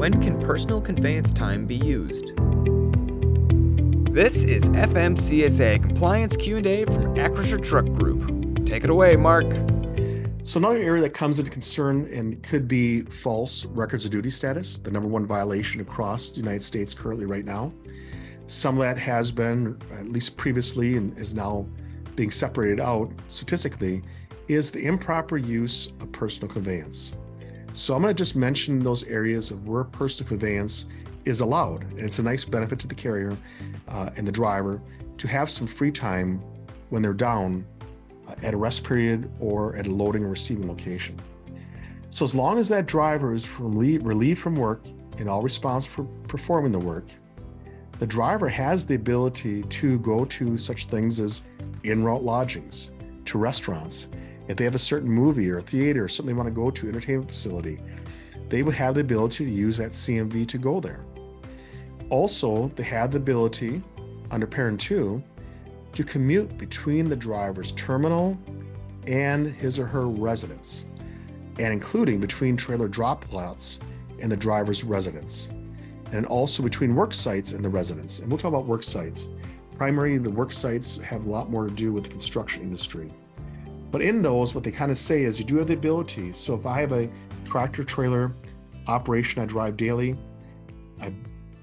When can personal conveyance time be used? This is FMCSA Compliance Q&A from Acrisure Truck Group. Take it away, Mark. So another area that comes into concern and could be false records of duty status, the number one violation across the United States currently right now. Some of that has been, at least previously, and is now being separated out statistically, is the improper use of personal conveyance. So I'm going to just mention those areas of where personal conveyance is allowed. And it's a nice benefit to the carrier uh, and the driver to have some free time when they're down uh, at a rest period or at a loading or receiving location. So as long as that driver is relieved from work and all responsible for performing the work, the driver has the ability to go to such things as in route lodgings, to restaurants. If they have a certain movie or a theater or something they want to go to, entertainment facility, they would have the ability to use that CMV to go there. Also, they have the ability under Parent 2 to commute between the driver's terminal and his or her residence, and including between trailer drop lots and the driver's residence and also between work sites and the residence. And we'll talk about work sites. Primarily, the work sites have a lot more to do with the construction industry. But in those, what they kind of say is you do have the ability. So if I have a tractor trailer operation I drive daily, I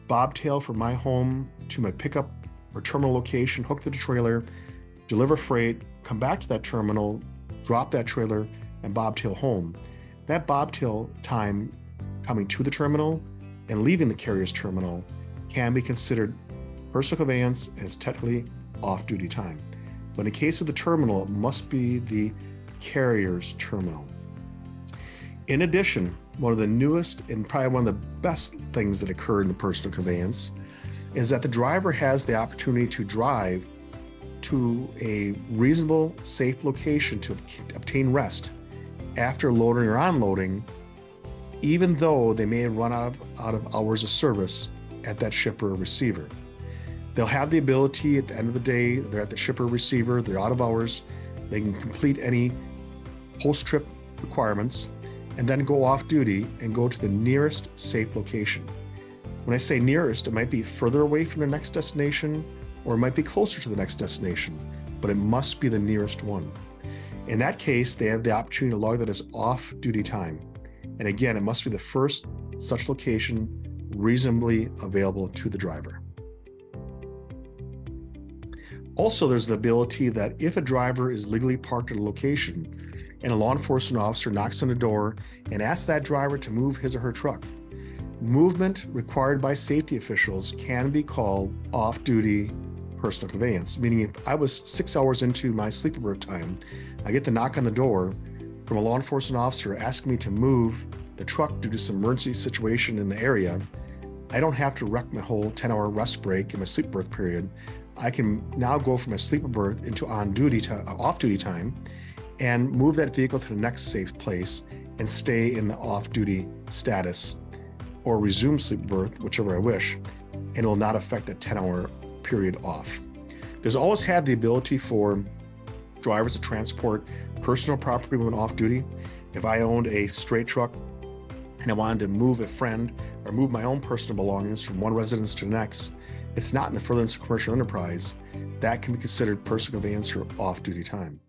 bobtail from my home to my pickup or terminal location, hook to the trailer, deliver freight, come back to that terminal, drop that trailer, and bobtail home. That bobtail time coming to the terminal and leaving the carrier's terminal can be considered personal conveyance as technically off duty time. But in the case of the terminal, it must be the carrier's terminal. In addition, one of the newest and probably one of the best things that occur in the personal conveyance is that the driver has the opportunity to drive to a reasonable, safe location to obtain rest after loading or unloading even though they may have run out of, out of hours of service at that shipper or receiver. They'll have the ability at the end of the day, they're at the shipper receiver, they're out of hours, they can complete any post trip requirements and then go off duty and go to the nearest safe location. When I say nearest, it might be further away from the next destination or it might be closer to the next destination, but it must be the nearest one. In that case, they have the opportunity to log that as off duty time. And again, it must be the first such location reasonably available to the driver. Also, there's the ability that if a driver is legally parked at a location and a law enforcement officer knocks on the door and asks that driver to move his or her truck, movement required by safety officials can be called off duty personal conveyance. Meaning, if I was six hours into my sleeper berth time, I get the knock on the door from a law enforcement officer asking me to move the truck due to some emergency situation in the area, I don't have to wreck my whole 10 hour rest break in my sleep berth period. I can now go from a sleeper berth into on duty to uh, off duty time and move that vehicle to the next safe place and stay in the off duty status or resume sleep berth, whichever I wish, and it will not affect that 10 hour period off. There's always had the ability for drivers to transport personal property when off duty. If I owned a straight truck and I wanted to move a friend or move my own personal belongings from one residence to the next, it's not in the furtherance of commercial enterprise. That can be considered personal conveyance or off duty time.